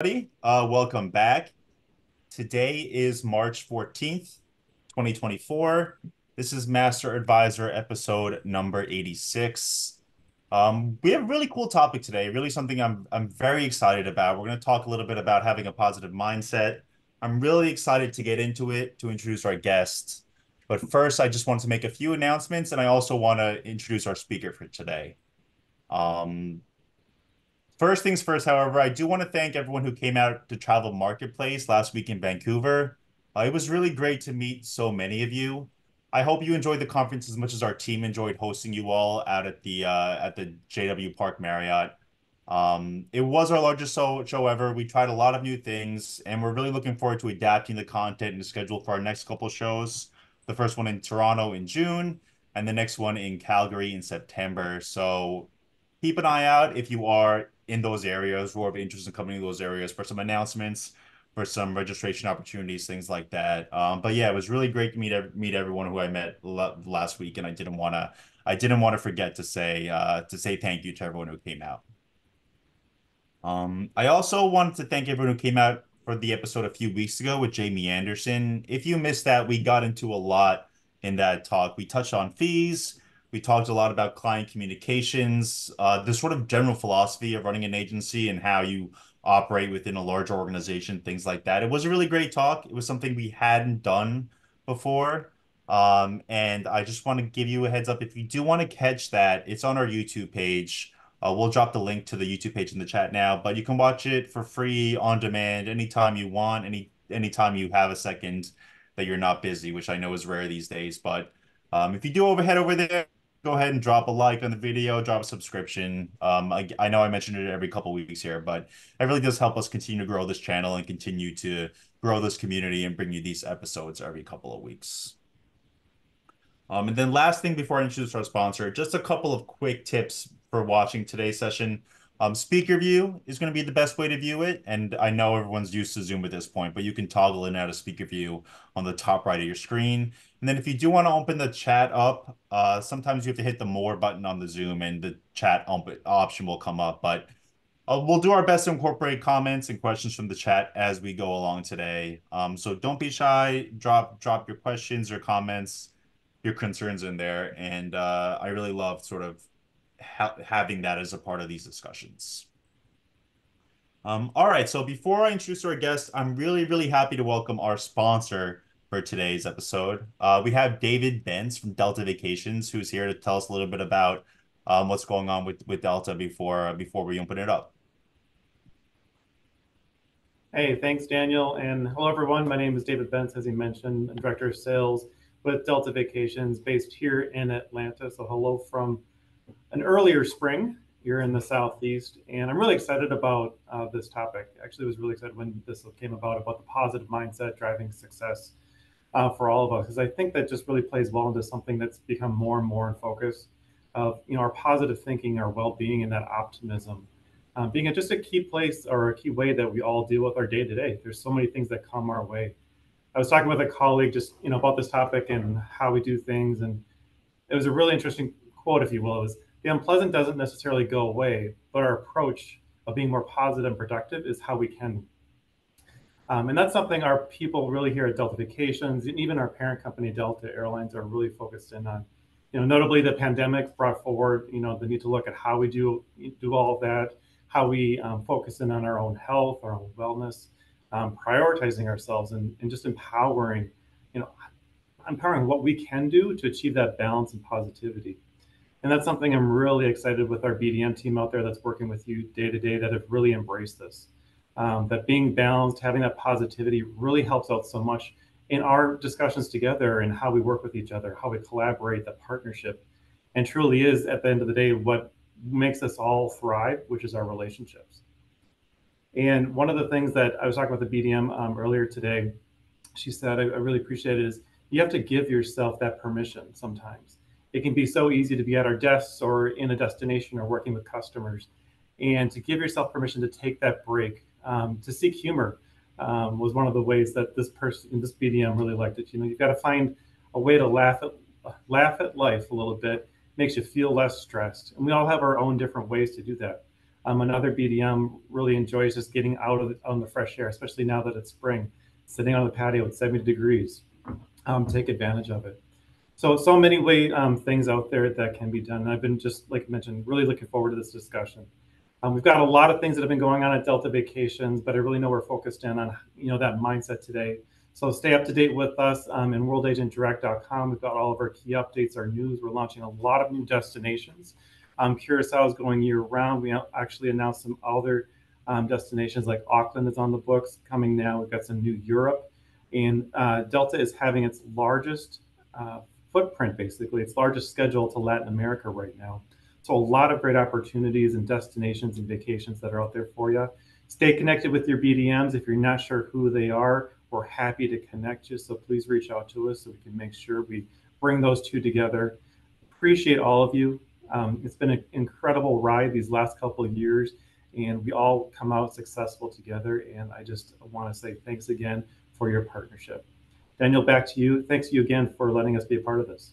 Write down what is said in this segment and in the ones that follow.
Uh, welcome back. Today is March 14th, 2024. This is Master Advisor episode number 86. Um, we have a really cool topic today, really something I'm I'm very excited about. We're going to talk a little bit about having a positive mindset. I'm really excited to get into it, to introduce our guest. But first, I just want to make a few announcements, and I also want to introduce our speaker for today. Um, First things first, however, I do want to thank everyone who came out to Travel Marketplace last week in Vancouver. Uh, it was really great to meet so many of you. I hope you enjoyed the conference as much as our team enjoyed hosting you all out at the uh, at the JW Parq Marriott. Um, it was our largest show, show ever. We tried a lot of new things, and we're really looking forward to adapting the content and the schedule for our next couple shows. The first one in Toronto in June, and the next one in Calgary in September. So keep an eye out if you are in those areas who have interest in coming to those areas for some announcements, for some registration opportunities, things like that. Um, but yeah, it was really great to meet meet everyone who I met last week, and I didn't want to I didn't want to forget to say uh, to say thank you to everyone who came out. Um, I also wanted to thank everyone who came out for the episode a few weeks ago with Jamie Anderson. If you missed that, we got into a lot in that talk. We touched on fees. We talked a lot about client communications, uh, the sort of general philosophy of running an agency and how you operate within a large organization, things like that. It was a really great talk. It was something we hadn't done before. Um, and I just want to give you a heads up. If you do want to catch that, it's on our YouTube page. Uh, we'll drop the link to the YouTube page in the chat now, but you can watch it for free on demand anytime you want, any anytime you have a second that you're not busy, which I know is rare these days. But um, if you do overhead over there, go ahead and drop a like on the video, drop a subscription. Um, I, I know I mentioned it every couple weeks here, but it really does help us continue to grow this channel and continue to grow this community and bring you these episodes every couple of weeks. Um, and then last thing before I introduce our sponsor, just a couple of quick tips for watching today's session. Um, speaker view is going to be the best way to view it. And I know everyone's used to Zoom at this point, but you can toggle in and out of speaker view on the top right of your screen. And then if you do want to open the chat up, uh, sometimes you have to hit the more button on the Zoom and the chat option will come up. But uh, we'll do our best to incorporate comments and questions from the chat as we go along today. Um, so don't be shy. Drop drop your questions or comments, your concerns in there. And uh, I really love sort of ha having that as a part of these discussions. Um, all right, so before I introduce our guest, I'm really, really happy to welcome our sponsor for today's episode. Uh, we have David Benz from Delta Vacations, who's here to tell us a little bit about um, what's going on with, with Delta before before we open it up. Hey, thanks, Daniel. And hello, everyone. My name is David Benz, as he mentioned, I'm Director of Sales with Delta Vacations based here in Atlanta. So hello from an earlier spring here in the southeast, and I'm really excited about uh, this topic. Actually, I was really excited when this came about about the positive mindset driving success uh, for all of us, because I think that just really plays well into something that's become more and more in focus of you know our positive thinking, our well-being, and that optimism. Uh, being a, just a key place or a key way that we all deal with our day to day. There's so many things that come our way. I was talking with a colleague just you know about this topic and how we do things, and it was a really interesting quote, if you will. It was the unpleasant doesn't necessarily go away, but our approach of being more positive and productive is how we can. Um, and that's something our people really here at Delta Vacations and even our parent company, Delta Airlines, are really focused in on. You know, notably the pandemic brought forward, you know, the need to look at how we do do all of that, how we um, focus in on our own health, our own wellness, um, prioritizing ourselves, and, and just empowering, you know, empowering what we can do to achieve that balance and positivity. And that's something I'm really excited with our BDM team out there that's working with you day to day that have really embraced this. Um, that being balanced, having that positivity really helps out so much in our discussions together and how we work with each other, how we collaborate, the partnership, and truly is at the end of the day what makes us all thrive, which is our relationships. And one of the things that I was talking about the BDM um, earlier today, she said, I, I really appreciate it, is you have to give yourself that permission sometimes it can be so easy to be at our desks or in a destination or working with customers. And to give yourself permission to take that break, um, to seek humor um, was one of the ways that this person, in this BDM really liked it. You know, you've got to find a way to laugh at, laugh at life a little bit, makes you feel less stressed. And we all have our own different ways to do that. Um, another BDM really enjoys just getting out of the, on the fresh air, especially now that it's spring, sitting on the patio at 70 degrees. Um, take advantage of it. So, so many way um, things out there that can be done. And I've been just like I mentioned, really looking forward to this discussion. Um, we've got a lot of things that have been going on at Delta Vacations, but I really know we're focused in on you know that mindset today. So stay up to date with us um, in worldagentdirect.com. We've got all of our key updates, our news. We're launching a lot of new destinations. Um, Curacao is going year round. We actually announced some other um, destinations like Auckland is on the books coming now. We've got some new Europe. And uh, Delta is having its largest uh, footprint, basically, its largest schedule to Latin America right now. So a lot of great opportunities and destinations and vacations that are out there for you. Stay connected with your BDMs. If you're not sure who they are, we're happy to connect you. So please reach out to us so we can make sure we bring those two together. Appreciate all of you. Um, it's been an incredible ride these last couple of years, and we all come out successful together. And I just want to say thanks again for your partnership. Daniel, back to you. Thanks you again for letting us be a part of this.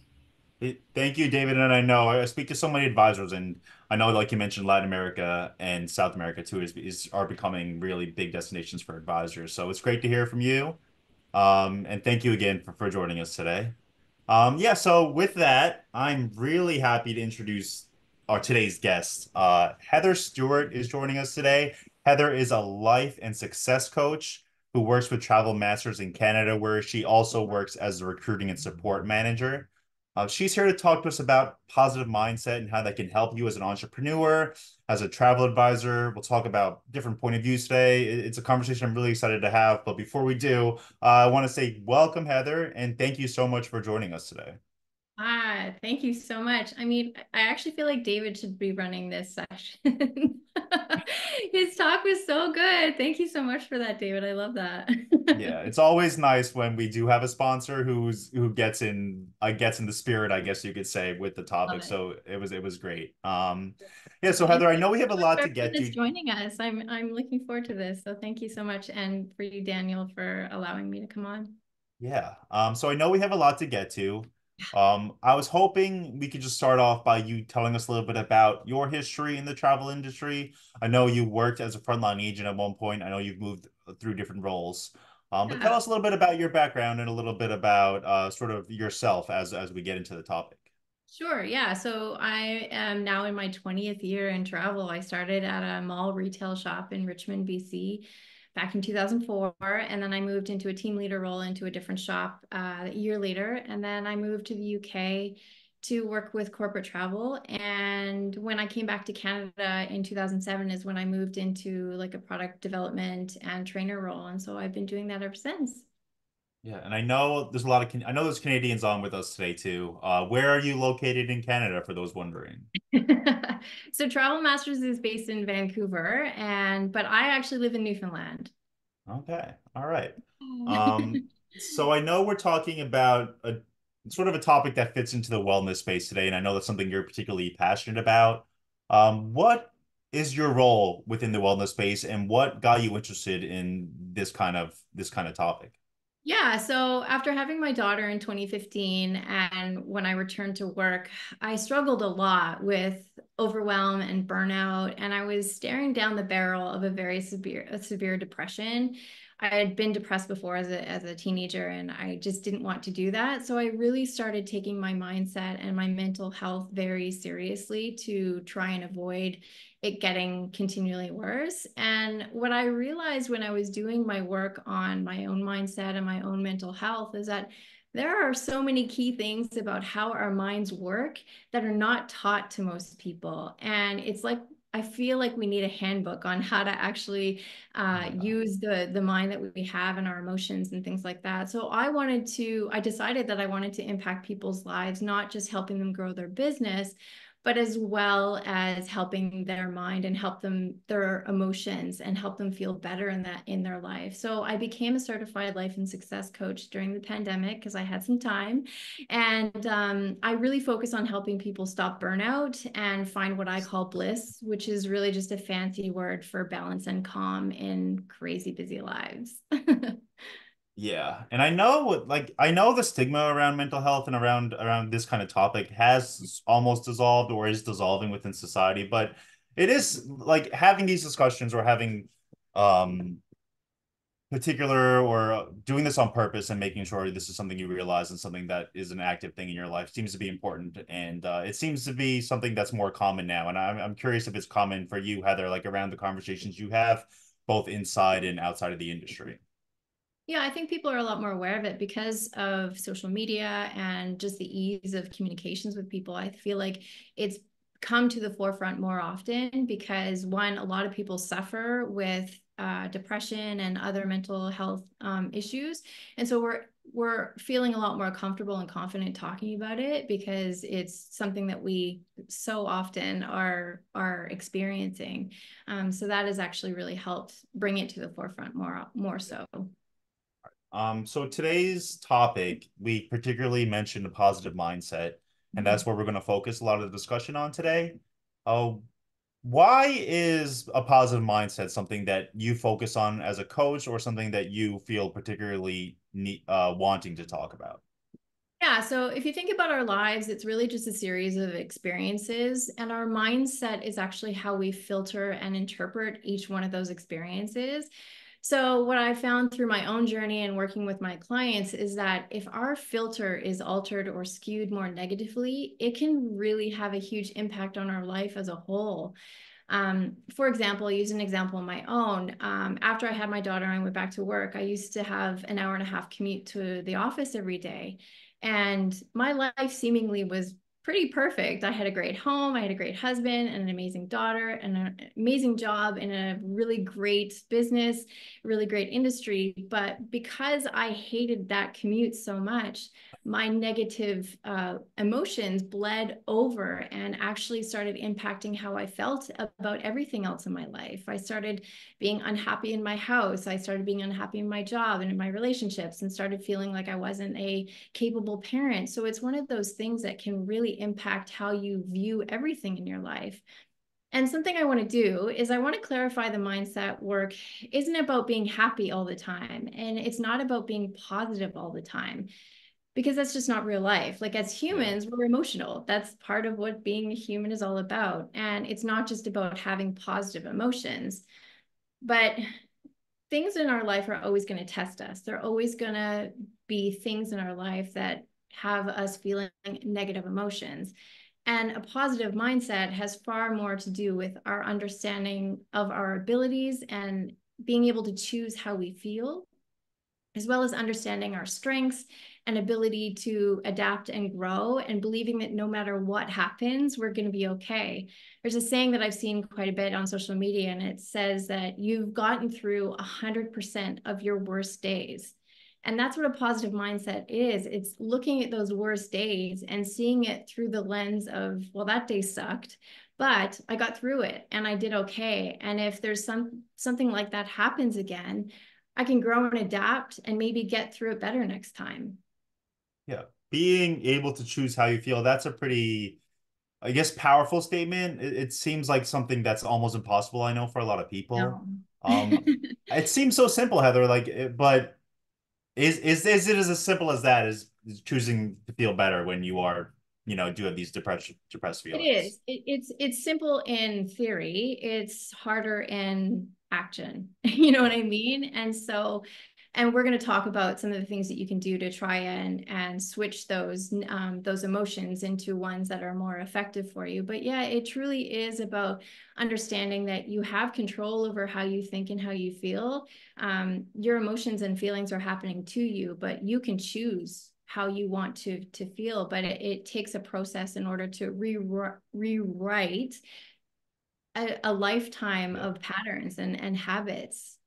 Thank you, David. And I know I speak to so many advisors, and I know, like you mentioned, Latin America and South America too is, is are becoming really big destinations for advisors. So it's great to hear from you. Um, and thank you again for, for joining us today. Um, yeah, so with that, I'm really happy to introduce our today's guest. Uh, Heather Stuart is joining us today. Heather is a life and success coach who works with Travel Masters in Canada, where she also works as a recruiting and support manager. Uh, she's here to talk to us about positive mindset and how that can help you as an entrepreneur, as a travel advisor. We'll talk about different point of views today. It's a conversation I'm really excited to have. But before we do, uh, I want to say welcome, Heather, and thank you so much for joining us today. Ah, thank you so much. I mean, I actually feel like David should be running this session. His talk was so good. Thank you so much for that, David. I love that. yeah, it's always nice when we do have a sponsor who's who gets in uh, gets in the spirit, I guess you could say, with the topic. It. So it was it was great. Um yeah, so Heather, I know we have a lot to get to. Joining us. I'm I'm looking forward to this. So thank you so much and for you Daniel for allowing me to come on. Yeah. Um so I know we have a lot to get to. Um, I was hoping we could just start off by you telling us a little bit about your history in the travel industry. I know you worked as a frontline agent at one point. I know you've moved through different roles. Um, but tell us a little bit about your background and a little bit about uh, sort of yourself as as we get into the topic. Sure. Yeah. So I am now in my 20th year in travel. I started at a mall retail shop in Richmond, BC back in 2004 and then i moved into a team leader role into a different shop uh, a year later and then i moved to the uk to work with corporate travel and when i came back to canada in 2007 is when i moved into like a product development and trainer role and so i've been doing that ever since yeah, and I know there's a lot of I know there's Canadians on with us today too. Uh, where are you located in Canada for those wondering? so Travel Masters is based in Vancouver, and but I actually live in Newfoundland. Okay, all right. Um, so I know we're talking about a sort of a topic that fits into the wellness space today, and I know that's something you're particularly passionate about. Um, what is your role within the wellness space, and what got you interested in this kind of this kind of topic? Yeah. So after having my daughter in 2015 and when I returned to work, I struggled a lot with overwhelm and burnout. And I was staring down the barrel of a very severe, a severe depression. I had been depressed before as a, as a teenager and I just didn't want to do that. So I really started taking my mindset and my mental health very seriously to try and avoid it getting continually worse. And what I realized when I was doing my work on my own mindset and my own mental health is that there are so many key things about how our minds work that are not taught to most people. And it's like I feel like we need a handbook on how to actually uh, use the the mind that we have and our emotions and things like that. So I wanted to, I decided that I wanted to impact people's lives, not just helping them grow their business, but as well as helping their mind and help them their emotions and help them feel better in that in their life. So I became a certified life and success coach during the pandemic because I had some time, and um, I really focus on helping people stop burnout and find what I call bliss, which is really just a fancy word for balance and calm in crazy busy lives. Yeah, and I know like I know the stigma around mental health and around around this kind of topic has almost dissolved or is dissolving within society, but it is like having these discussions or having um particular or doing this on purpose and making sure this is something you realize and something that is an active thing in your life seems to be important and uh, it seems to be something that's more common now and I'm, I'm curious if it's common for you heather like around the conversations you have both inside and outside of the industry yeah, I think people are a lot more aware of it because of social media and just the ease of communications with people. I feel like it's come to the forefront more often because one, a lot of people suffer with uh, depression and other mental health um, issues, and so we're we're feeling a lot more comfortable and confident talking about it because it's something that we so often are are experiencing. Um, so that has actually really helped bring it to the forefront more more so. Um, so today's topic, we particularly mentioned a positive mindset, and that's mm-hmm. where we're going to focus a lot of the discussion on today. Uh, why is a positive mindset something that you focus on as a coach or something that you feel particularly uh, wanting to talk about? Yeah, so if you think about our lives, it's really just a series of experiences, and our mindset is actually how we filter and interpret each one of those experiences. So, what I found through my own journey and working with my clients is that if our filter is altered or skewed more negatively, it can really have a huge impact on our life as a whole. Um, for example, use an example of my own. Um, after I had my daughter and I went back to work, I used to have an hour and a half commute to the office every day. And my life seemingly was pretty perfect. I had a great home, I had a great husband and an amazing daughter and an amazing job in a really great business, really great industry. But because I hated that commute so much, my negative uh, emotions bled over and actually started impacting how I felt about everything else in my life. I started being unhappy in my house. I started being unhappy in my job and in my relationships and started feeling like I wasn't a capable parent. So it's one of those things that can really impact how you view everything in your life. And something I want to do is I want to clarify the mindset work isn't about being happy all the time. And it's not about being positive all the time because that's just not real life. Like as humans, we're emotional. That's part of what being a human is all about. And it's not just about having positive emotions, but things in our life are always going to test us. They're always going to be things in our life that have us feeling negative emotions. And a positive mindset has far more to do with our understanding of our abilities and being able to choose how we feel, as well as understanding our strengths an ability to adapt and grow and believing that no matter what happens, we're going to be okay. There's a saying that I've seen quite a bit on social media, and it says that you've gotten through 100% of your worst days. And that's what a positive mindset is. It's looking at those worst days and seeing it through the lens of, well, that day sucked, but I got through it and I did okay. And if there's some something like that happens again, I can grow and adapt and maybe get through it better next time. Yeah. Being able to choose how you feel, that's a pretty, I guess, powerful statement. It, it seems like something that's almost impossible, I know, for a lot of people. No. um, it seems so simple, Heather, like, but is, is, is it as simple as that, is, is choosing to feel better when you are you know do have these depression depressed feelings it is it, it's it's simple in theory it's harder in action you know what i mean and so and we're going to talk about some of the things that you can do to try and and switch those um, those emotions into ones that are more effective for you. But yeah it truly is about understanding that you have control over how you think and how you feel. Um, your emotions and feelings are happening to you but you can choose how you want to to feel. But it, it takes a process in order to re- rewrite a, a lifetime of patterns and and habits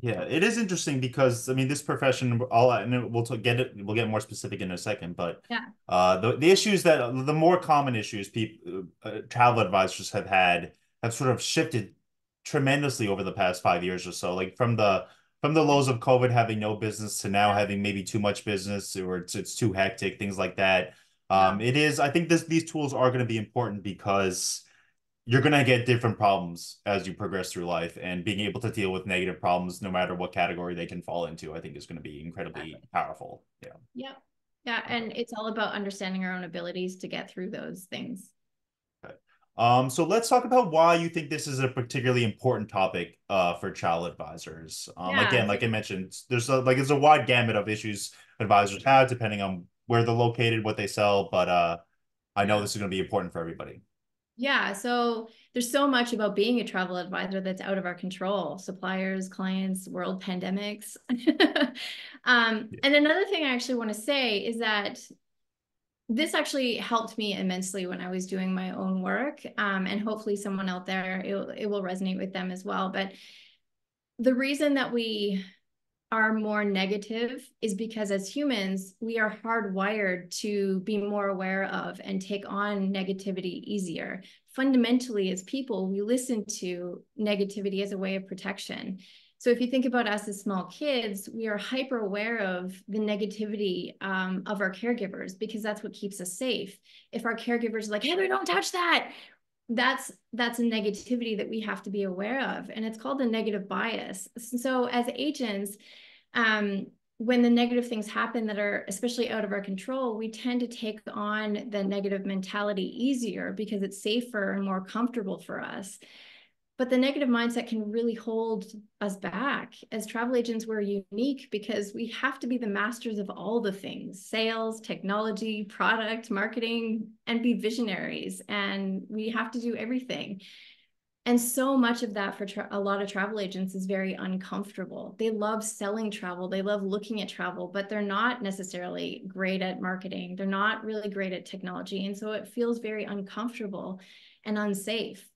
yeah, it is interesting because I mean this profession. All and we'll get it. We'll get more specific in a second. But yeah, uh, the the issues that the more common issues people uh, travel advisors have had have sort of shifted tremendously over the past five years or so. Like from the from the lows of COVID, having no business to now having maybe too much business or it's it's too hectic, things like that. Um, it is. I think this these tools are going to be important because you're going to get different problems as you progress through life and being able to deal with negative problems no matter what category they can fall into i think is going to be incredibly exactly. powerful yeah yeah yeah and it's all about understanding our own abilities to get through those things okay. Um, so let's talk about why you think this is a particularly important topic uh, for child advisors. Um, Yeah. again, like I mentioned, there's a, like there's a wide gamut of issues advisors have depending on where they're located, what they sell. But uh, I know this is going to be important for everybody. Yeah, so there's so much about being a travel advisor that's out of our control. Suppliers, clients, world pandemics. um, and another thing I actually want to say is that this actually helped me immensely when I was doing my own work. Um, and hopefully someone out there, it, it will resonate with them as well. But the reason that we are more negative is because as humans, we are hardwired to be more aware of and take on negativity easier. Fundamentally, as people, we listen to negativity as a way of protection. So if you think about us as small kids, we are hyper aware of the negativity um, of our caregivers because that's what keeps us safe. If our caregivers are like, Heather, don't touch that, that's that's a negativity that we have to be aware of and it's called the negative bias. So as agents um, when the negative things happen that are especially out of our control we tend to take on the negative mentality easier because it's safer and more comfortable for us but the negative mindset can really hold us back as travel agents we're unique because we have to be the masters of all the things sales technology product marketing and be visionaries. And we have to do everything. And so much of that for a lot of travel agents is very uncomfortable. They love selling travel. They love looking at travel but they're not necessarily great at marketing. They're not really great at technology. And so it feels very uncomfortable and unsafe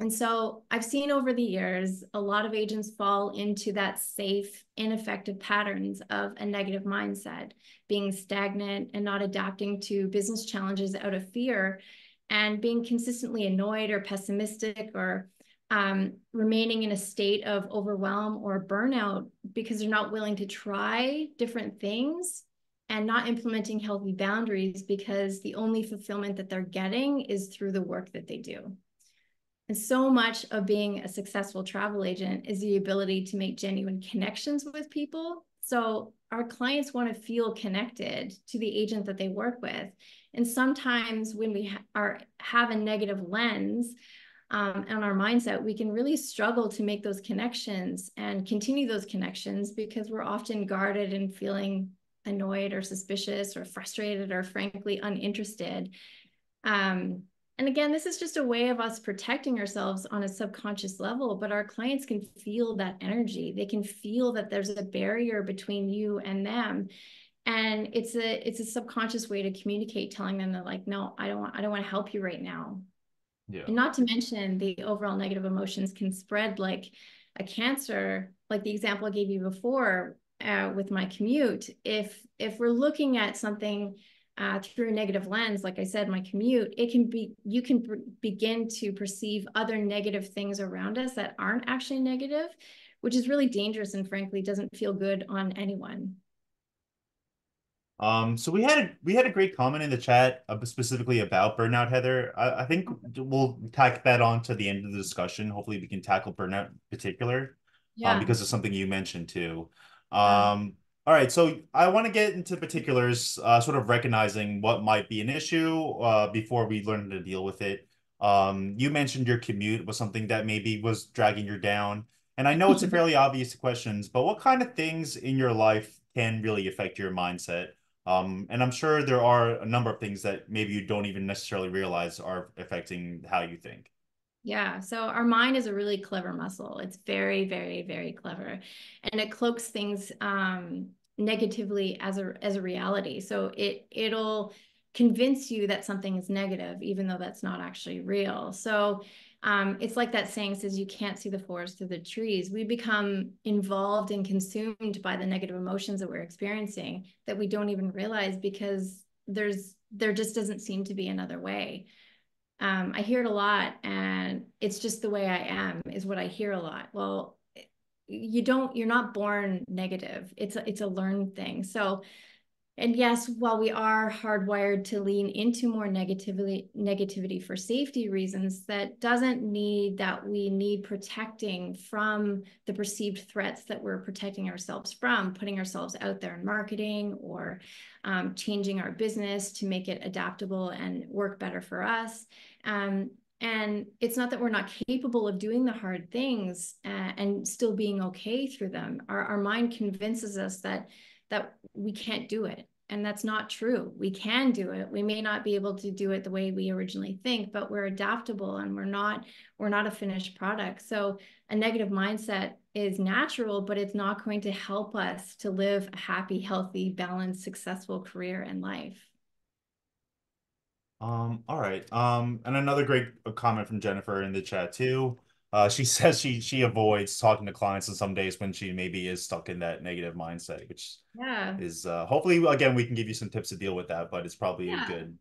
and so I've seen over the years a lot of agents fall into that safe, ineffective patterns of a negative mindset, being stagnant and not adapting to business challenges out of fear, and being consistently annoyed or pessimistic or um, remaining in a state of overwhelm or burnout because they're not willing to try different things and not implementing healthy boundaries because the only fulfillment that they're getting is through the work that they do. And so much of being a successful travel agent is the ability to make genuine connections with people. So our clients want to feel connected to the agent that they work with. And sometimes when we ha- are have a negative lens um, on our mindset, we can really struggle to make those connections and continue those connections because we're often guarded and feeling annoyed or suspicious or frustrated or frankly uninterested. Um, and again, this is just a way of us protecting ourselves on a subconscious level, but our clients can feel that energy. They can feel that there's a barrier between you and them. And it's a it's a subconscious way to communicate, telling them that like, no, I don't want I don't want to help you right now. Yeah. And not to mention the overall negative emotions can spread like a cancer, like the example I gave you before uh, with my commute. If if we're looking at something uh, through a negative lens, like I said, my commute, it can be, you can begin to perceive other negative things around us that aren't actually negative, which is really dangerous and frankly doesn't feel good on anyone. Um, so we had a, we had a great comment in the chat uh, specifically about burnout, Heather. I, I think we'll tack that on to the end of the discussion. Hopefully, we can tackle burnout in particular, um, Yeah. um, because of something you mentioned too. Um, all right, so I want to get into particulars, uh, sort of recognizing what might be an issue uh, before we learn to deal with it. Um, you mentioned your commute was something that maybe was dragging you down. And I know it's a fairly obvious questions, but what kind of things in your life can really affect your mindset? Um, and I'm sure there are a number of things that maybe you don't even necessarily realize are affecting how you think. Yeah, so our mind is a really clever muscle. It's very, very, very clever, and it cloaks things um, negatively as a as a reality. So it it'll convince you that something is negative, even though that's not actually real. So um, it's like that saying says you can't see the forest through the trees. We become involved and consumed by the negative emotions that we're experiencing that we don't even realize because there's there just doesn't seem to be another way. Um, I hear it a lot, and it's just the way I am, is what I hear a lot. Well, you don't you're not born negative it's a, it's a learned thing so and yes, while we are hardwired to lean into more negativity negativity for safety reasons, that doesn't need that we need protecting from the perceived threats that we're protecting ourselves from, putting ourselves out there in marketing or um, changing our business to make it adaptable and work better for us. Um, and it's not that we're not capable of doing the hard things uh, and still being okay through them. Our, our mind convinces us that that we can't do it. And that's not true. We can do it. We may not be able to do it the way we originally think, but we're adaptable and we're not we're not a finished product. So a negative mindset is natural, but it's not going to help us to live a happy, healthy, balanced, successful career and life. Um, all right. Um, and another great comment from Jennifer in the chat too. Uh, she says she she avoids talking to clients on some days when she maybe is stuck in that negative mindset, which yeah is uh, hopefully again we can give you some tips to deal with that, but it's probably yeah. a good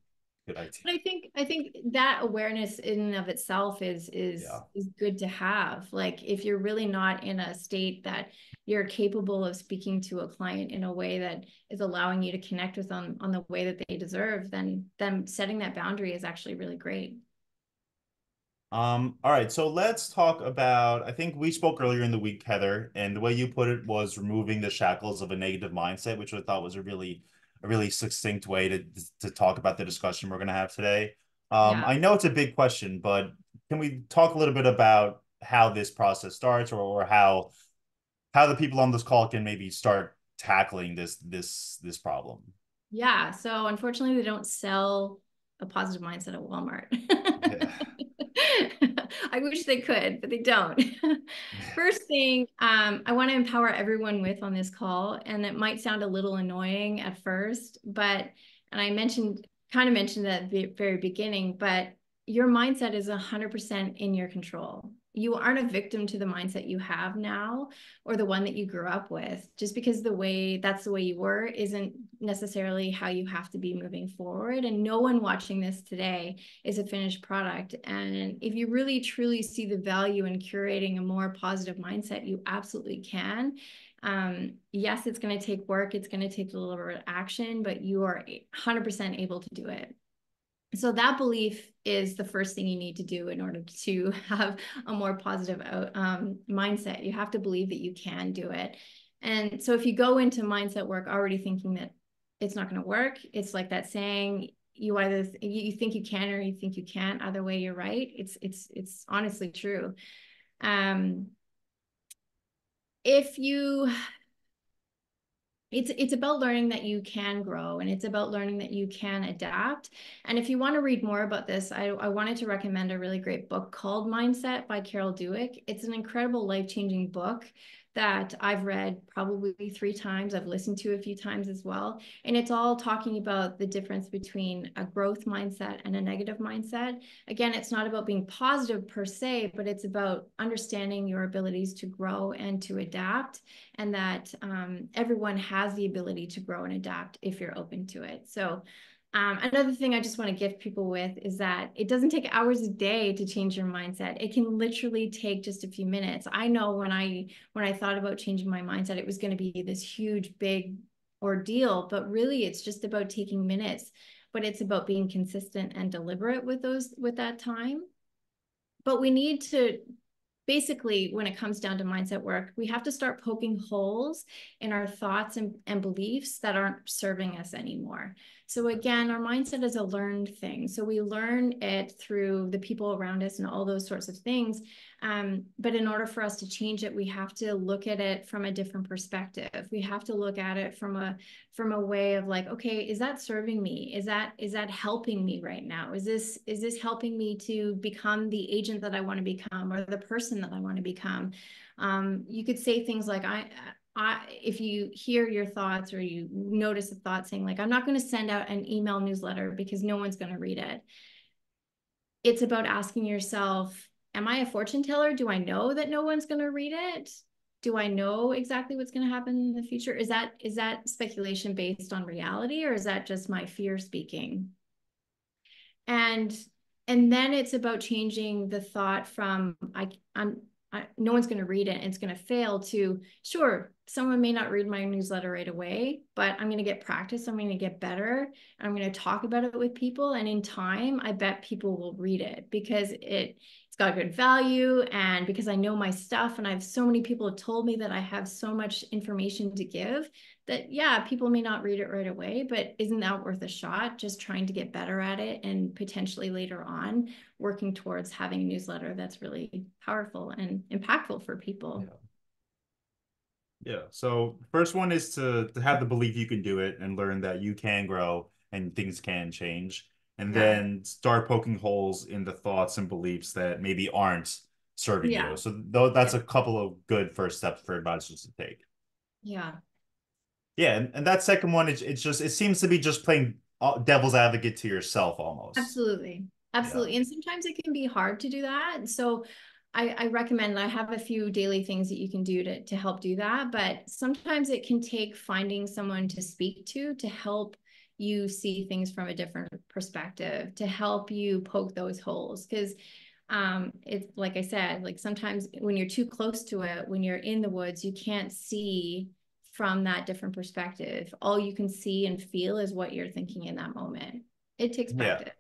good idea. But I think I think that awareness in and of itself is is yeah. is good to have. Like if you're really not in a state that you're capable of speaking to a client in a way that is allowing you to connect with them on the way that they deserve, then them setting that boundary is actually really great. Um, all right, so let's talk about. I think we spoke earlier in the week, Heather, and the way you put it was removing the shackles of a negative mindset, which I thought was a really, a really succinct way to to talk about the discussion we're going to have today. Um, yeah. I know it's a big question, but can we talk a little bit about how this process starts, or, or how how the people on this call can maybe start tackling this this this problem? Yeah. So unfortunately, they don't sell a positive mindset at Walmart. yeah. I wish they could, but they don't. First thing um, I want to empower everyone with on this call, and it might sound a little annoying at first, but, and I mentioned, kind of mentioned that at the very beginning, but your mindset is 100% in your control you aren't a victim to the mindset you have now or the one that you grew up with. Just because the way that's the way you were isn't necessarily how you have to be moving forward. And no one watching this today is a finished product. And if you really truly see the value in curating a more positive mindset you absolutely can. Um, yes it's going to take work it's going to take a little bit of action but you are 100% able to do it so that belief is the first thing you need to do in order to have a more positive um, mindset. You have to believe that you can do it. And so if you go into mindset work already thinking that it's not going to work it's like that saying you either th- you think you can or you think you can't. Either way you're right. It's it's it's honestly true. Um if you it's it's about learning that you can grow and it's about learning that you can adapt. And if you want to read more about this I, I wanted to recommend a really great book called mindset by carol dweck. It's an incredible life-changing book that I've read probably three times. I've listened to a few times as well. And it's all talking about the difference between a growth mindset and a negative mindset. Again, it's not about being positive per se, but it's about understanding your abilities to grow and to adapt, and that um, everyone has the ability to grow and adapt if you're open to it. So um, another thing I just want to gift people with is that it doesn't take hours a day to change your mindset. It can literally take just a few minutes. I know when I when I thought about changing my mindset, it was going to be this huge, big ordeal, but really it's just about taking minutes. But it's about being consistent and deliberate with those with that time. But we need to basically, when it comes down to mindset work, we have to start poking holes in our thoughts and, and beliefs that aren't serving us anymore. So again, our mindset is a learned thing. So we learn it through the people around us and all those sorts of things. Um, but in order for us to change it, we have to look at it from a different perspective. We have to look at it from a from a way of like, okay, is that serving me? Is that is that helping me right now? Is this is this helping me to become the agent that I want to become or the person that I want to become? Um, you could say things like, I I, if you hear your thoughts or you notice a thought saying like, I'm not going to send out an email newsletter because no one's going to read it. It's about asking yourself, am I a fortune teller? Do I know that no one's going to read it? Do I know exactly what's going to happen in the future? Is that is that speculation based on reality or is that just my fear speaking? And and then it's about changing the thought from I I'm I, no one's going to read it. and It's going to fail to, sure, someone may not read my newsletter right away, but I'm going to get practice. I'm going to get better. I'm going to talk about it with people. And in time, I bet people will read it because it, got good value. And because I know my stuff and I have so many people have told me that I have so much information to give that, yeah, people may not read it right away, but isn't that worth a shot? Just trying to get better at it and potentially later on working towards having a newsletter that's really powerful and impactful for people. Yeah. Yeah. So first one is to, to have the belief you can do it and learn that you can grow and things can change. And yeah. then start poking holes in the thoughts and beliefs that maybe aren't serving yeah. you. So though that's a couple of good first steps for advisors to take. Yeah. Yeah, and, and that second one, it's, it's just it seems to be just playing uh, devil's advocate to yourself almost. Absolutely, absolutely, yeah. and sometimes it can be hard to do that. So I, I recommend. I have a few daily things that you can do to to help do that, but sometimes it can take finding someone to speak to to help you see things from a different perspective to help you poke those holes because um it's like i said like sometimes when you're too close to it when you're in the woods you can't see from that different perspective. All you can see and feel is what you're thinking in that moment. It takes practice.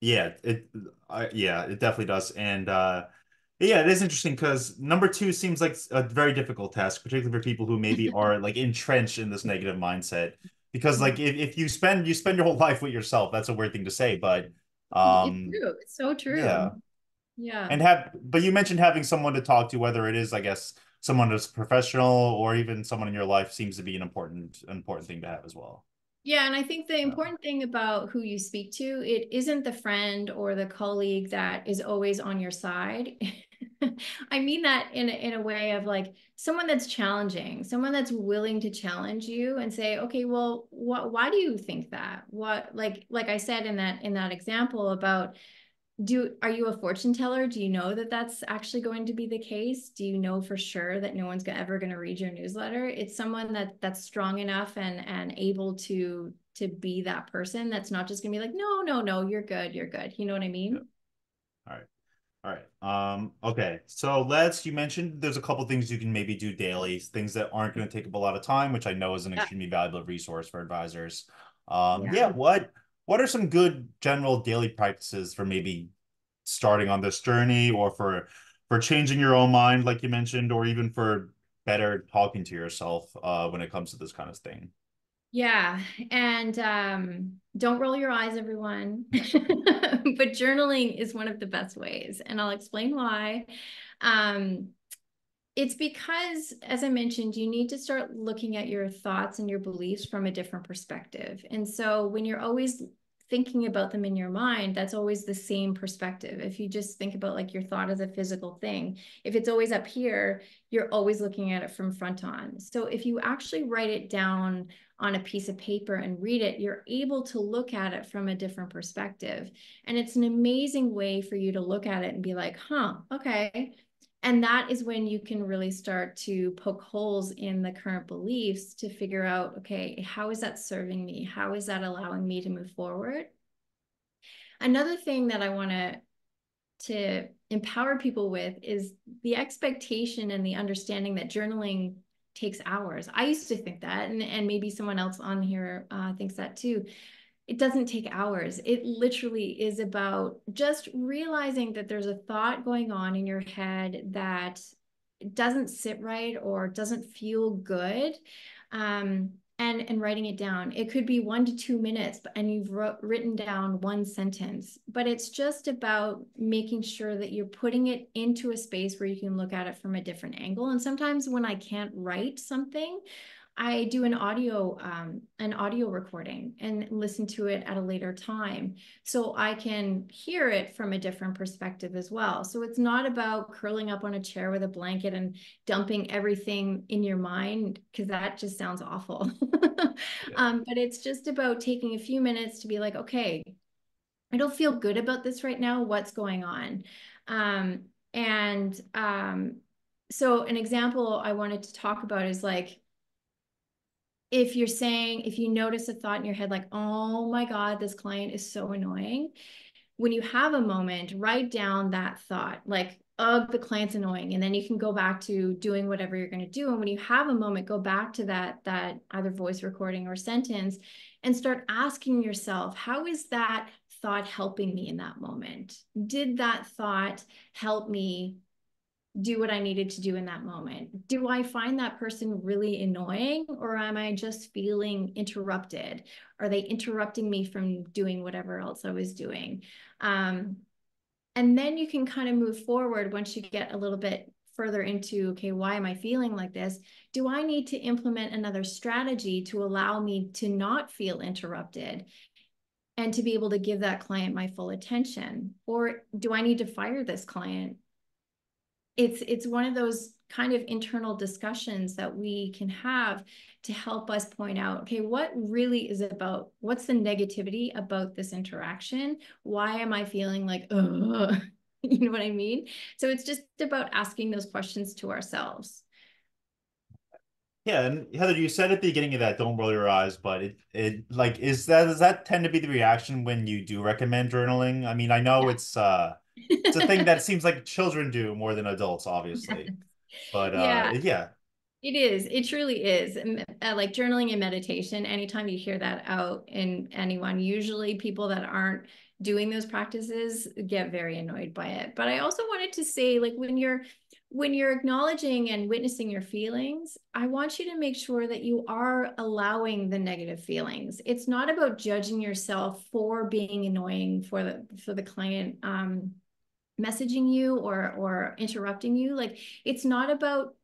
Yeah, yeah it, I, yeah, it definitely does. And uh, yeah, it is interesting because number two seems like a very difficult task, particularly for people who maybe are like entrenched in this negative mindset. Because like if, if you spend you spend your whole life with yourself, that's a weird thing to say, but um, it's true. It's so true. Yeah. Yeah. And have, but you mentioned having someone to talk to, whether it is, I guess, someone that's professional or even someone in your life seems to be an important important thing to have as well yeah and i think the important thing about who you speak to it isn't the friend or the colleague that is always on your side i mean that in a, in a way of like someone that's challenging someone that's willing to challenge you and say okay well what why do you think that? What like like i said in that in that example about do are you a fortune teller? Do you know that that's actually going to be the case? Do you know for sure that no one's ever going to read your newsletter? It's someone that that's strong enough and and able to to be that person that's not just going to be like no no no you're good you're good. You know what i mean? All right all right um okay so let's you mentioned there's a couple things you can maybe do daily things that aren't going to take up a lot of time which i know is an yeah. extremely valuable resource for advisors um yeah. yeah what what are some good general daily practices for maybe starting on this journey or for for changing your own mind like you mentioned or even for better talking to yourself uh, when it comes to this kind of thing yeah and um, don't roll your eyes everyone but journaling is one of the best ways and i'll explain why um, it's because as i mentioned you need to start looking at your thoughts and your beliefs from a different perspective and so when you're always thinking about them in your mind, that's always the same perspective. If you just think about like your thought as a physical thing, if it's always up here, you're always looking at it from front on. So if you actually write it down on a piece of paper and read it, you're able to look at it from a different perspective. And it's an amazing way for you to look at it and be like, huh, okay, and that is when you can really start to poke holes in the current beliefs to figure out, okay, how is that serving me? How is that allowing me to move forward? Another thing that I want to to empower people with is the expectation and the understanding that journaling takes hours. I used to think that, and, and maybe someone else on here uh, thinks that too it doesn't take hours. It literally is about just realizing that there's a thought going on in your head that doesn't sit right or doesn't feel good. Um, and, and writing it down. It could be one to two minutes, and you've wrote, written down one sentence. But it's just about making sure that you're putting it into a space where you can look at it from a different angle. And sometimes when I can't write something, I do an audio um, an audio recording and listen to it at a later time so I can hear it from a different perspective as well. So it's not about curling up on a chair with a blanket and dumping everything in your mind because that just sounds awful. yeah. um, but it's just about taking a few minutes to be like, okay, I don't feel good about this right now. What's going on? Um, and um, so an example I wanted to talk about is like if you're saying, if you notice a thought in your head, like, oh my God, this client is so annoying, when you have a moment, write down that thought. Like, ugh, the client's annoying. And then you can go back to doing whatever you're going to do. And when you have a moment, go back to that, that either voice recording or sentence and start asking yourself, how is that thought helping me in that moment? Did that thought help me do what I needed to do in that moment? Do I find that person really annoying or am I just feeling interrupted? Are they interrupting me from doing whatever else I was doing? Um, and then you can kind of move forward once you get a little bit further into okay why am i feeling like this do i need to implement another strategy to allow me to not feel interrupted and to be able to give that client my full attention or do i need to fire this client it's it's one of those kind of internal discussions that we can have to help us point out okay what really is about what's the negativity about this interaction why am i feeling like Ugh? you know what i mean so it's just about asking those questions to ourselves yeah and heather you said at the beginning of that don't roll your eyes but it it like is that does that tend to be the reaction when you do recommend journaling i mean i know yeah. it's uh it's a thing that seems like children do more than adults, obviously. But uh, yeah. yeah. It is. It truly is. Uh, like journaling and meditation, anytime you hear that out in anyone, usually people that aren't doing those practices get very annoyed by it. But I also wanted to say like when you're when you're acknowledging and witnessing your feelings, I want you to make sure that you are allowing the negative feelings. It's not about judging yourself for being annoying for the for the client um, messaging you or or interrupting you. Like it's not about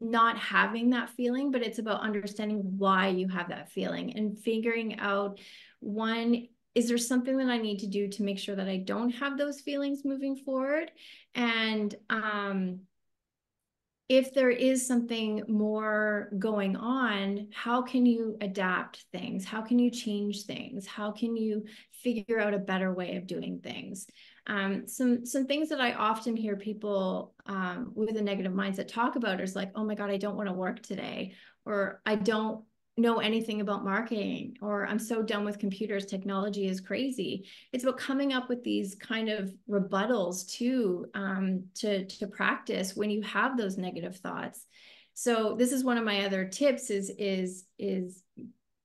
not having that feeling, but it's about understanding why you have that feeling and figuring out one is there something that I need to do to make sure that I don't have those feelings moving forward? And um, if there is something more going on, how can you adapt things? How can you change things? How can you figure out a better way of doing things? Um, some some things that I often hear people um, with a negative mindset talk about is like, oh my god, I don't want to work today, or I don't know anything about marketing or i'm so done with computers technology is crazy. It's about coming up with these kind of rebuttals too um, to to practice when you have those negative thoughts. So this is one of my other tips is is is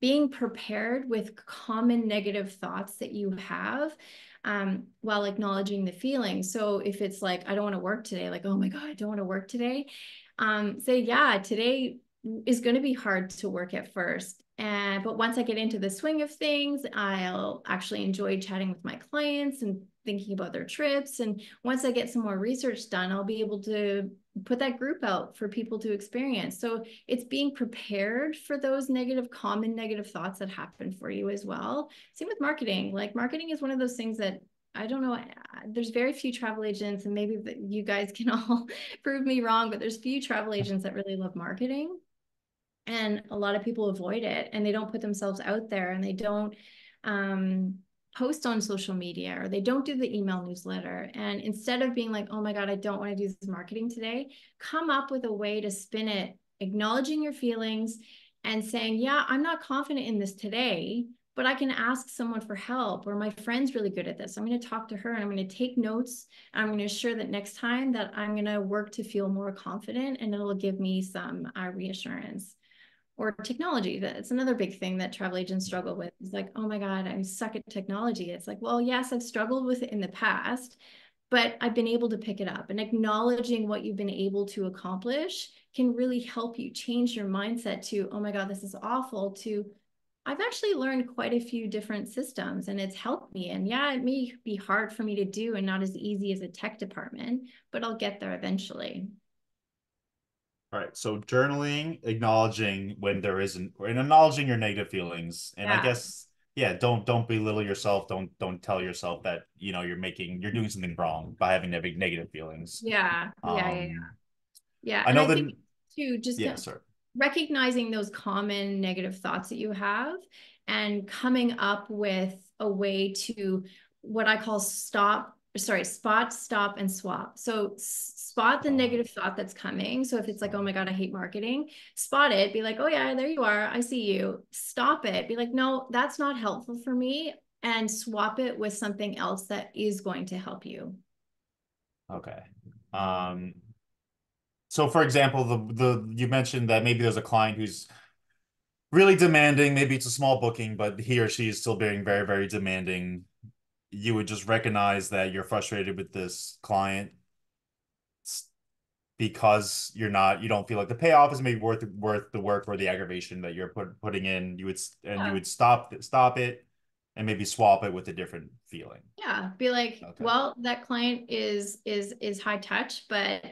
being prepared with common negative thoughts that you have um, while acknowledging the feeling so if it's like i don't want to work today like oh my god i don't want to work today um, say yeah today is going to be hard to work at first. And but once I get into the swing of things, I'll actually enjoy chatting with my clients and thinking about their trips. And once I get some more research done, I'll be able to put that group out for people to experience. So it's being prepared for those negative, common negative thoughts that happen for you as well. Same with marketing. Like marketing is one of those things that I don't know. There's very few travel agents, and maybe you guys can all prove me wrong, but there's few travel agents that really love marketing and a lot of people avoid it and they don't put themselves out there and they don't um, post on social media or they don't do the email newsletter and instead of being like oh my god i don't want to do this marketing today come up with a way to spin it acknowledging your feelings and saying yeah i'm not confident in this today but i can ask someone for help or my friend's really good at this. I'm going to talk to her and i'm going to take notes i'm going to assure that next time that i'm going to work to feel more confident and it'll give me some uh, reassurance or technology that's another big thing that travel agents struggle with. Is like oh my god i'm stuck at technology. It's like well yes i've struggled with it in the past but i've been able to pick it up. And acknowledging what you've been able to accomplish can really help you change your mindset to oh my god this is awful to i've actually learned quite a few different systems and it's helped me. And yeah it may be hard for me to do and not as easy as a tech department but i'll get there eventually all right. So journaling, acknowledging when there isn't, and acknowledging your negative feelings, and yeah. I guess yeah, don't don't belittle yourself. Don't don't tell yourself that you know you're making you're doing something wrong by having negative feelings. Yeah. Um, yeah. Yeah. Yeah. I know that too. Just yeah, sorry. recognizing those common negative thoughts that you have and coming up with a way to what I call stop sorry, spot, stop, and swap. So spot the negative thought that's coming. So if it's like, oh my God, I hate marketing, spot it, be like, oh yeah, there you are. I see you. Stop it. Be like, no, that's not helpful for me. And swap it with something else that is going to help you. Okay. Um, so for example, the the you mentioned that maybe there's a client who's really demanding. Maybe it's a small booking, but he or she is still being very, very demanding. You would just recognize that you're frustrated with this client because you're not, you don't feel like the payoff is maybe worth worth the work or the aggravation that you're put, putting in. You would and yeah. you would stop stop it and maybe swap it with a different feeling. Yeah, be like, okay. well, that client is is is high touch, but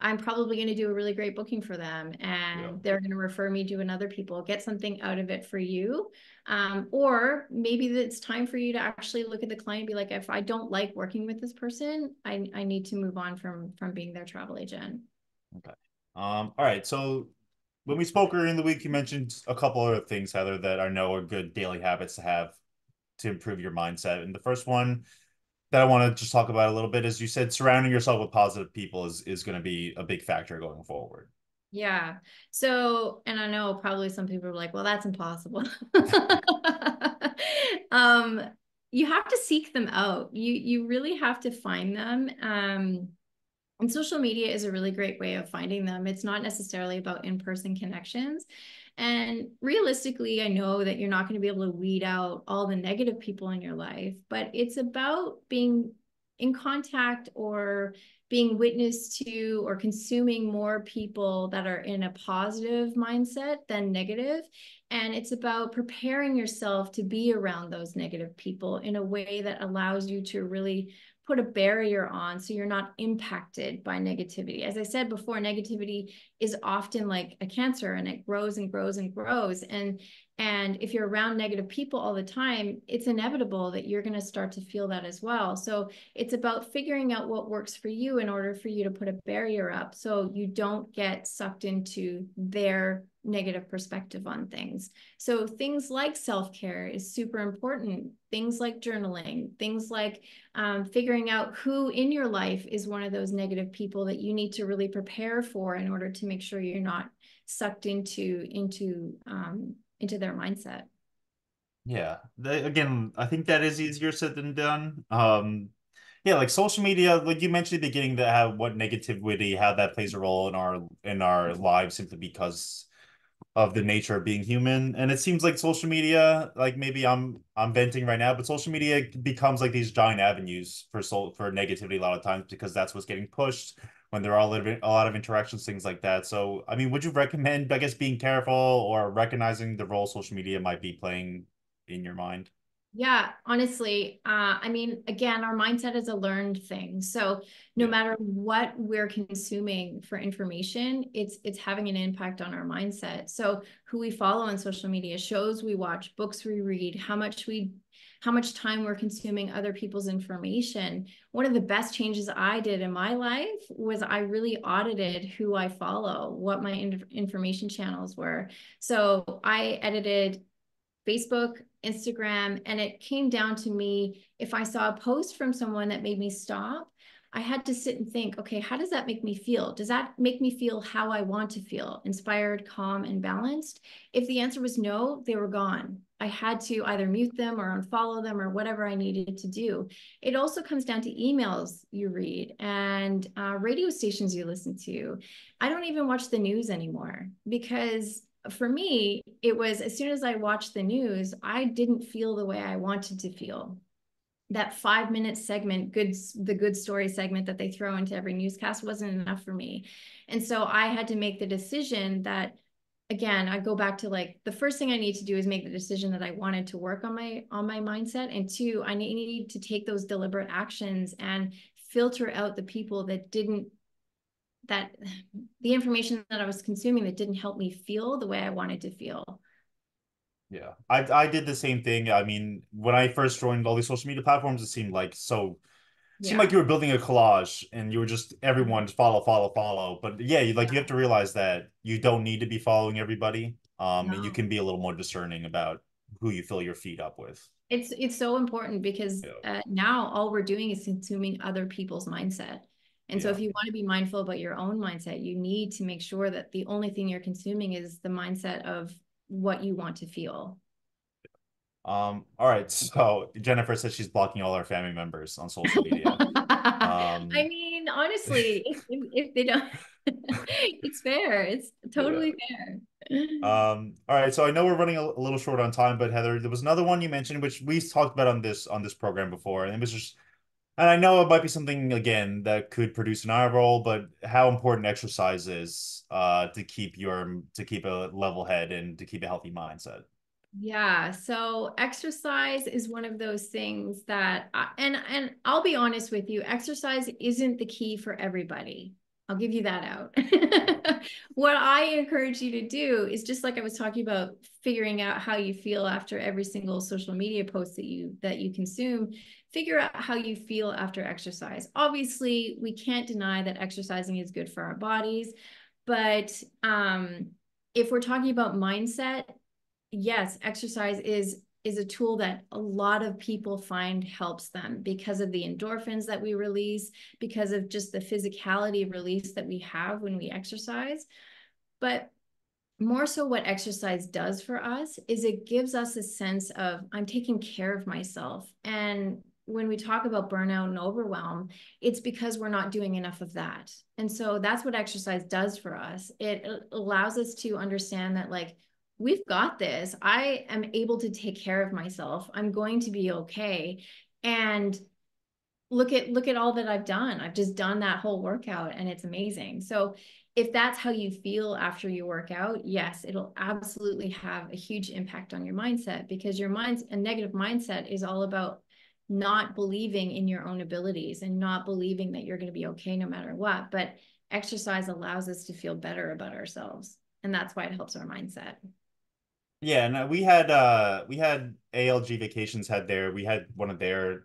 I'm probably going to do a really great booking for them and yeah. they're going to refer me to another people, get something out of it for you. Um, or maybe it's time for you to actually look at the client be like, if I don't like working with this person, I, I need to move on from, from being their travel agent. Okay. Um, all right. So when we spoke earlier in the week, you mentioned a couple other things, Heather, that I know are good daily habits to have to improve your mindset. And the first one that I want to just talk about a little bit is you said surrounding yourself with positive people is is going to be a big factor going forward. Yeah. So, and I know probably some people are like, well, that's impossible. um, you have to seek them out. You you really have to find them. Um, and social media is a really great way of finding them. It's not necessarily about in-person connections. And realistically, I know that you're not going to be able to weed out all the negative people in your life, but it's about being in contact or being witness to or consuming more people that are in a positive mindset than negative. And it's about preparing yourself to be around those negative people in a way that allows you to really put a barrier on so you're not impacted by negativity. As I said before, negativity is often like a cancer and it grows and grows and grows. And and if you're around negative people all the time, it's inevitable that you're going to start to feel that as well. So it's about figuring out what works for you in order for you to put a barrier up so you don't get sucked into their negative perspective on things. So things like self-care is super important. Things like journaling, things like um, figuring out who in your life is one of those negative people that you need to really prepare for in order to make sure you're not sucked into into um, into their mindset. Yeah. The, again, I think that is easier said than done. Um, yeah, like social media, like you mentioned at the beginning that how what negativity, how that plays a role in our in our lives simply because of the nature of being human. And it seems like social media, like maybe I'm I'm venting right now, but social media becomes like these giant avenues for soul for negativity a lot of times because that's what's getting pushed when there are a, little, a lot of interactions, things like that. So, I mean, would you recommend, I guess, being careful or recognizing the role social media might be playing in your mind? Yeah, honestly, uh, I mean, again, our mindset is a learned thing. So no yeah. matter what we're consuming for information, it's it's having an impact on our mindset. So who we follow on social media, shows we watch, books we read, how much we how much time we're consuming other people's information. One of the best changes I did in my life was I really audited who I follow, what my in information channels were. So I edited Facebook, Instagram, and it came down to me if I saw a post from someone that made me stop I had to sit and think, okay, how does that make me feel? Does that make me feel how I want to feel, inspired, calm, and balanced? If the answer was no, they were gone. I had to either mute them or unfollow them or whatever I needed to do. It also comes down to emails you read and uh, radio stations you listen to. I don't even watch the news anymore because for me, it was as soon as I watched the news, I didn't feel the way I wanted to feel. That five minute segment good the good story segment that they throw into every newscast wasn't enough for me. And so i had to make the decision that again i go back to like the first thing i need to do is make the decision that i wanted to work on my on my mindset. And two i need to take those deliberate actions and filter out the people that didn't that the information that i was consuming that didn't help me feel the way i wanted to feel yeah, I I did the same thing. I mean, when I first joined all these social media platforms, it seemed like so it seemed yeah. like you were building a collage and you were just everyone just follow, follow, follow. But yeah, you, like yeah. you have to realize that you don't need to be following everybody. Um, no. and you can be a little more discerning about who you fill your feet up with. It's it's so important because yeah. uh, now all we're doing is consuming other people's mindset. And so if you want to be mindful about your own mindset, you need to make sure that the only thing you're consuming is the mindset of what you want to feel. Um, all right. So Jennifer says she's blocking all our family members on social media. um, I mean, honestly, if, if they don't, it's fair. It's totally fair. Um, all right, so I know we're running a, a little short on time, but Heather, there was another one you mentioned, which we talked about on this on this program before, and it was just, and I know it might be something again that could produce an eye roll, but how important exercise is uh to keep your to keep a level head and to keep a healthy mindset. Yeah, so exercise is one of those things that, I, and and I'll be honest with you, exercise isn't the key for everybody. I'll give you that out. what I encourage you to do is just like I was talking about figuring out how you feel after every single social media post that you that you consume, figure out how you feel after exercise. Obviously, we can't deny that exercising is good for our bodies, but um if we're talking about mindset, yes, exercise is is a tool that a lot of people find helps them because of the endorphins that we release, because of just the physicality release that we have when we exercise. But more so, what exercise does for us is it gives us a sense of I'm taking care of myself. And when we talk about burnout and overwhelm, it's because we're not doing enough of that. And so that's what exercise does for us. It allows us to understand that, like, we've got this. I am able to take care of myself. I'm going to be okay. And look at look at all that I've done. I've just done that whole workout and it's amazing. So if that's how you feel after you work out, yes, it'll absolutely have a huge impact on your mindset because your mind's a negative mindset is all about not believing in your own abilities and not believing that you're going to be okay no matter what. But exercise allows us to feel better about ourselves. And that's why it helps our mindset. Yeah, and we had uh we had ALG Vacations had their we had one of their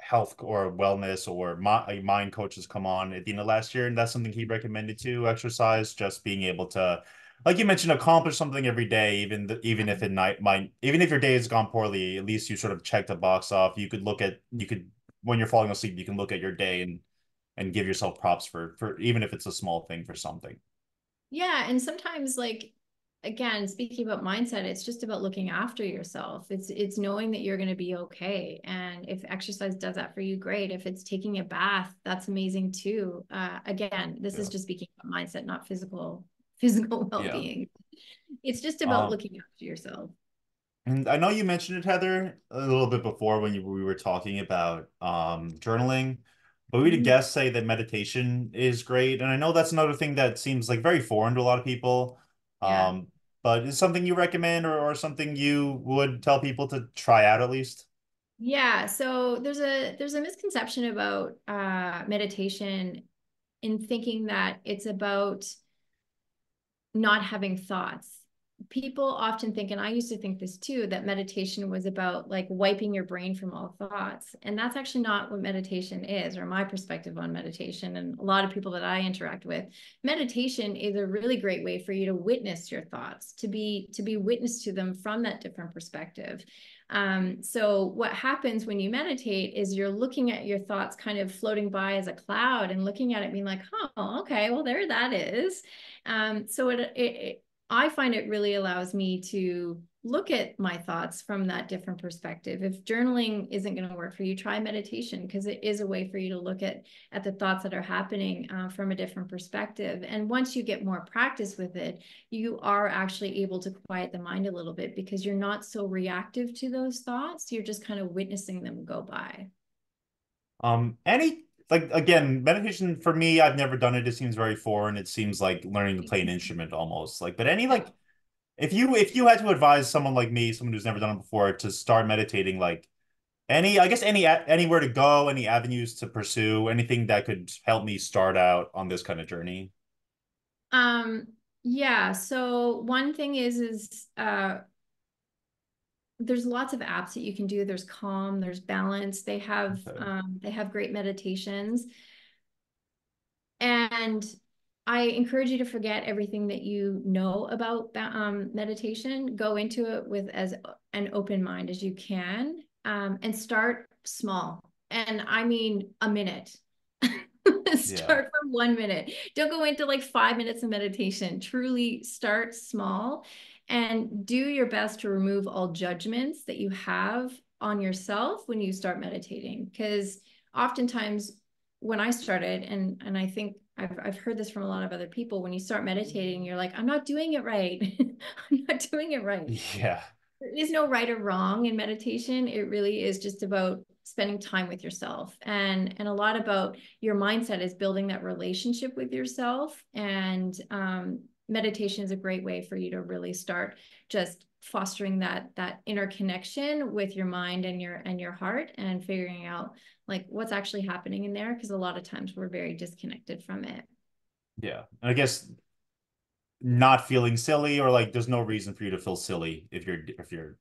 health or wellness or mind coaches come on at the end of last year, and that's something he recommended to exercise, just being able to, like you mentioned, accomplish something every day, even the, even if it night might even if your day has gone poorly, at least you sort of checked a box off. You could look at you could when you're falling asleep, you can look at your day and and give yourself props for for even if it's a small thing for something. Yeah, and sometimes like again speaking about mindset it's just about looking after yourself it's it's knowing that you're going to be okay and if exercise does that for you great if it's taking a bath that's amazing too uh, again this yeah. is just speaking about mindset not physical physical well-being yeah. it's just about um, looking after yourself and i know you mentioned it heather a little bit before when you, we were talking about um, journaling but we had mm-hmm. guests say that meditation is great and i know that's another thing that seems like very foreign to a lot of people yeah. Um, but is something you recommend or, or something you would tell people to try out at least? Yeah, so there's a there's a misconception about uh, meditation in thinking that it's about not having thoughts people often think, and I used to think this too, that meditation was about like wiping your brain from all thoughts. And that's actually not what meditation is, or my perspective on meditation. And a lot of people that I interact with, meditation is a really great way for you to witness your thoughts, to be to be witness to them from that different perspective. Um, so what happens when you meditate is you're looking at your thoughts kind of floating by as a cloud and looking at it being like, oh, okay, well, there that is. Um, so it, it, I find it really allows me to look at my thoughts from that different perspective. If journaling isn't going to work for you, try meditation because it is a way for you to look at at the thoughts that are happening uh, from a different perspective. And once you get more practice with it, you are actually able to quiet the mind a little bit because you're not so reactive to those thoughts. You're just kind of witnessing them go by. Um, any like again, meditation for me, I've never done it. It seems very foreign. It seems like learning to play an instrument almost. Like, but any like if you if you had to advise someone like me, someone who's never done it before, to start meditating, like any I guess any anywhere to go, any avenues to pursue, anything that could help me start out on this kind of journey. Um yeah, so one thing is is uh there's lots of apps that you can do. There's Calm, there's Balance. They have okay. um, they have great meditations, and I encourage you to forget everything that you know about um, meditation. Go into it with as an open mind as you can, um, and start small. And I mean a minute. start yeah. from one minute. Don't go into like five minutes of meditation. Truly start small and do your best to remove all judgments that you have on yourself when you start meditating because oftentimes when I started, and and I think I've I've heard this from a lot of other people. When you start meditating, you're like, I'm not doing it right. I'm not doing it right. Yeah. There is no right or wrong in meditation. It really is just about spending time with yourself and and a lot about your mindset is building that relationship with yourself and um, meditation is a great way for you to really start just fostering that that inner connection with your mind and your and your heart and figuring out like what's actually happening in there because a lot of times we're very disconnected from it. Yeah. And i guess not feeling silly or like there's no reason for you to feel silly if you're if you're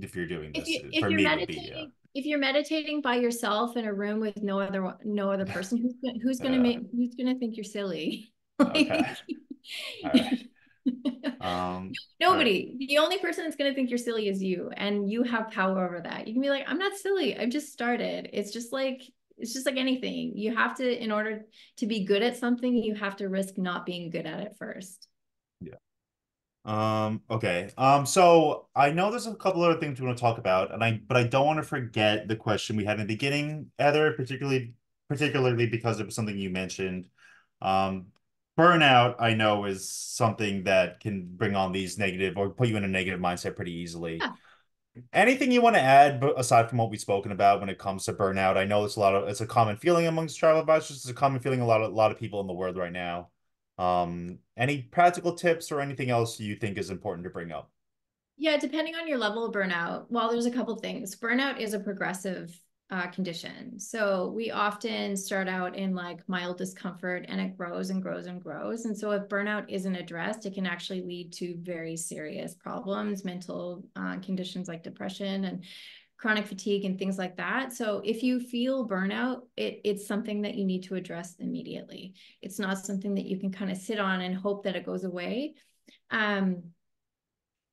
if you're doing this. if, you, if for you're me meditating be, yeah. if you're meditating by yourself in a room with no other no other person who's who's gonna yeah. make who's gonna think you're silly? Okay. All right. Um nobody right. the only person that's going to think you're silly is you and you have power over that. You can be like i'm not silly. I've just started. It's just like it's just like anything. You have to in order to be good at something you have to risk not being good at it first. Yeah. Um okay. Um so i know there's a couple other things we want to talk about and i but i don't want to forget the question we had in the beginning Heather particularly particularly because it was something you mentioned. Um burnout i know is something that can bring on these negative or put you in a negative mindset pretty easily. Yeah. anything you want to add aside from what we've spoken about when it comes to burnout i know it's a lot of it's a common feeling amongst travel advisors. It's a common feeling a lot of a lot of people in the world right now. Um any practical tips or anything else you think is important to bring up? Yeah depending on your level of burnout well there's a couple things burnout is a progressive uh, condition. So we often start out in like mild discomfort and it grows and grows and grows. And so if burnout isn't addressed, it can actually lead to very serious problems, mental uh, conditions like depression and chronic fatigue and things like that. So if you feel burnout, it, it's something that you need to address immediately. It's not something that you can kind of sit on and hope that it goes away. Um,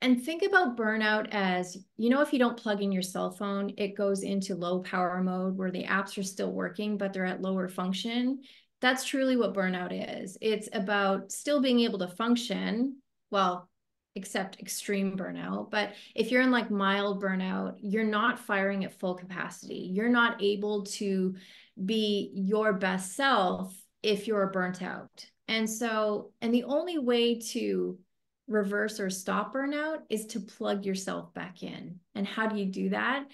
and think about burnout as you know if you don't plug in your cell phone it goes into low power mode where the apps are still working but they're at lower function. That's truly what burnout is. It's about still being able to function well except extreme burnout. But if you're in like mild burnout you're not firing at full capacity. You're not able to be your best self if you're burnt out. And so and the only way to reverse or stop burnout is to plug yourself back in. And how do you do that?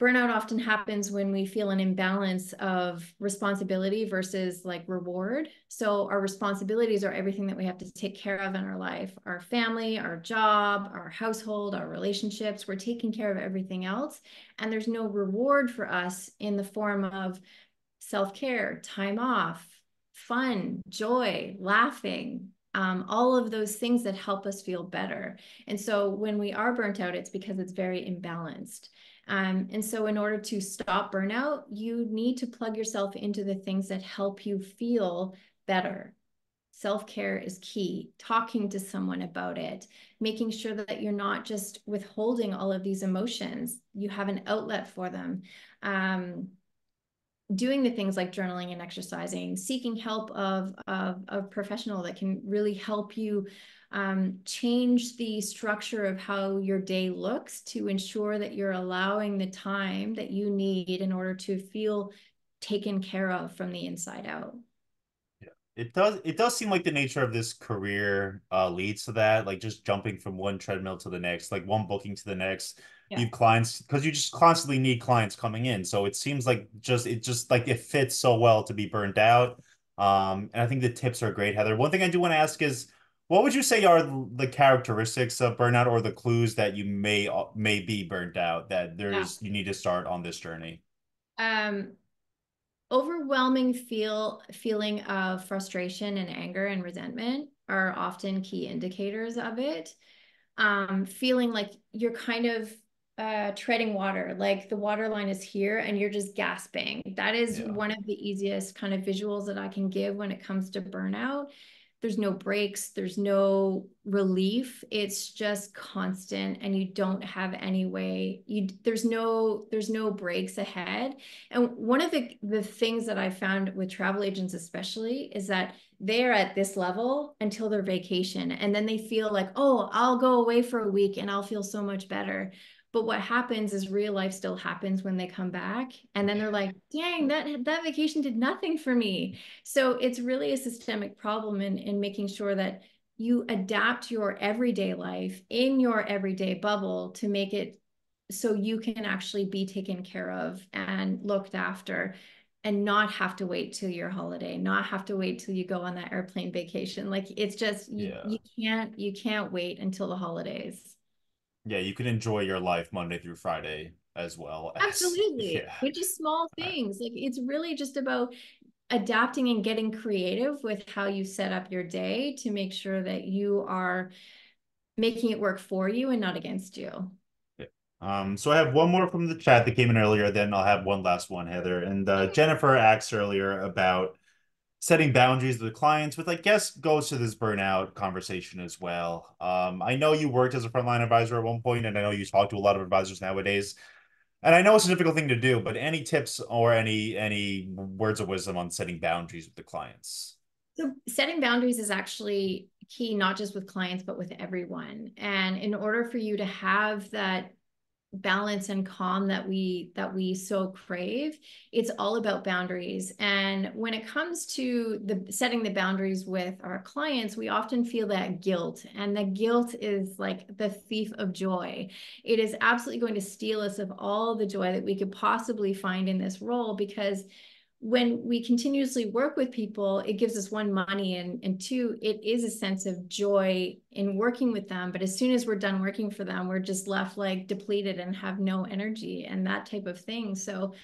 Burnout often happens when we feel an imbalance of responsibility versus like reward. So, our responsibilities are everything that we have to take care of in our life our family, our job, our household, our relationships. We're taking care of everything else. And there's no reward for us in the form of self care, time off, fun, joy, laughing, um, all of those things that help us feel better. And so when we are burnt out, it's because it's very imbalanced. Um, and so, in order to stop burnout, you need to plug yourself into the things that help you feel better. Self care is key. Talking to someone about it, making sure that you're not just withholding all of these emotions, you have an outlet for them. Um, doing the things like journaling and exercising, seeking help of, of a professional that can really help you um, change the structure of how your day looks to ensure that you're allowing the time that you need in order to feel taken care of from the inside out. Yeah, it does. It does seem like the nature of this career uh, leads to that, like just jumping from one treadmill to the next, like one booking to the next yeah. you clients because you just constantly need clients coming in. So it seems like just it just like it fits so well to be burnt out. Um, and I think the tips are great, Heather. One thing I do want to ask is, what would you say are the characteristics of burnout or the clues that you may may be burnt out that there's yeah. you need to start on this journey? Um, overwhelming feel feeling of frustration and anger and resentment are often key indicators of it. Um, feeling like you're kind of uh, treading water, like the water line is here and you're just gasping. That is yeah. one of the easiest kind of visuals that I can give when it comes to burnout. There's no breaks, there's no relief. It's just constant and you don't have any way. You there's no there's no breaks ahead. And one of the the things that I found with travel agents especially is that they're at this level until their vacation and then they feel like, "Oh, I'll go away for a week and I'll feel so much better." But what happens is real life still happens when they come back. And then they're like, dang, that, that vacation did nothing for me. So it's really a systemic problem in, in making sure that you adapt your everyday life in your everyday bubble to make it so you can actually be taken care of and looked after and not have to wait till your holiday not have to wait till you go on that airplane vacation like it's just you, Yeah. you can't you can't wait until the holidays Yeah, you can enjoy your life Monday through Friday as well as absolutely yeah. which is small things like it's really just about adapting and getting creative with how you set up your day to make sure that you are making it work for you and not against you Um, so I have one more from the chat that came in earlier, then I'll have one last one, Heather. And uh, Jennifer asked earlier about setting boundaries with the clients, which I guess goes to this burnout conversation as well. Um, I know you worked as a frontline advisor at one point, and I know you talk to a lot of advisors nowadays. And I know it's a difficult thing to do, but any tips or any any words of wisdom on setting boundaries with the clients? So setting boundaries is actually key, not just with clients, but with everyone. And in order for you to have that balance and calm that we that we so crave it's all about boundaries. And when it comes to the setting the boundaries with our clients we often feel that guilt and the guilt is like the thief of joy. It is absolutely going to steal us of all the joy that we could possibly find in this role because when we continuously work with people, it gives us one money and, and two, it is a sense of joy in working with them. But as soon as we're done working for them, we're just left like depleted and have no energy and that type of thing. So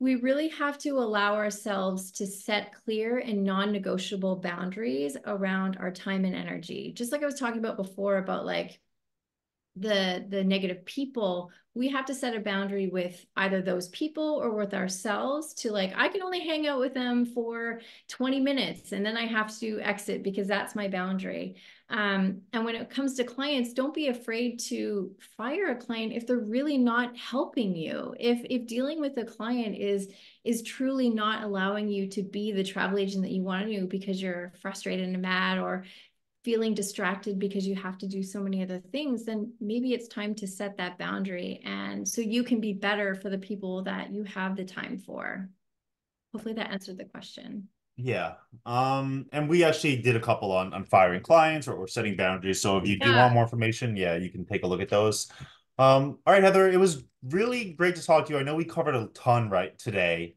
we really have to allow ourselves to set clear and non-negotiable boundaries around our time and energy. Just like I was talking about before about like the the negative people we have to set a boundary with either those people or with ourselves to like i can only hang out with them for 20 minutes and then i have to exit because that's my boundary. Um, and when it comes to clients don't be afraid to fire a client if they're really not helping you. If if dealing with a client is is truly not allowing you to be the travel agent that you want to do because you're frustrated and mad or feeling distracted because you have to do so many other things, then maybe it's time to set that boundary. And so you can be better for the people that you have the time for. Hopefully that answered the question. Yeah. Um, and we actually did a couple on on firing clients or, or setting boundaries. So if you do want more information, yeah, you can take a look at those. Um, all right, Heather, it was really great to talk to you. I know we covered a ton right today.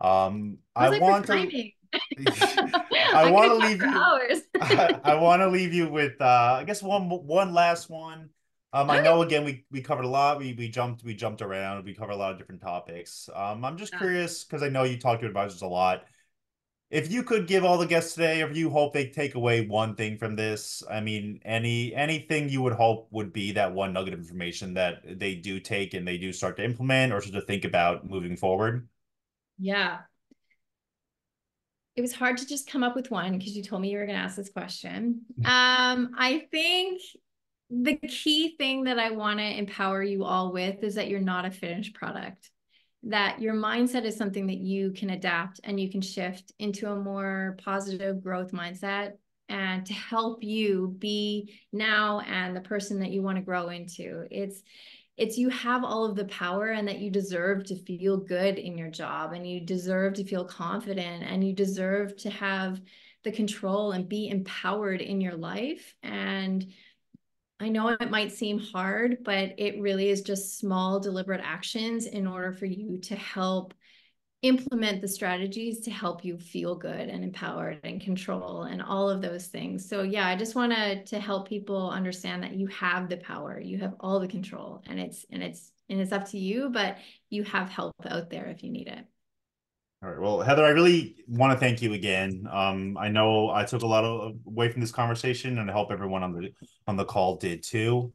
Um, I it want to? I want to leave you. I, I want to leave you with uh I guess one one last one. Um, I know again we we covered a lot. We we jumped we jumped around. We covered a lot of different topics. Um, I'm just curious because I know you talk to advisors a lot. If you could give all the guests today, if you hope they take away one thing from this, I mean, any anything you would hope would be that one nugget of information that they do take and they do start to implement or start to think about moving forward. Yeah. It was hard to just come up with one because you told me you were going to ask this question. Um, I think the key thing that I want to empower you all with is that you're not a finished product. That your mindset is something that you can adapt and you can shift into a more positive growth mindset and to help you be now and the person that you want to grow into. It's it's you have all of the power and that you deserve to feel good in your job and you deserve to feel confident and you deserve to have the control and be empowered in your life. And I know it might seem hard, but it really is just small, deliberate actions in order for you to help implement the strategies to help you feel good and empowered and control and all of those things. So yeah, I just want to to help people understand that you have the power, you have all the control and it's and it's and it's up to you, but you have help out there if you need it. All right. Well, Heather, I really want to thank you again. Um, I know I took a lot of away from this conversation, and I hope everyone on the on the call did too.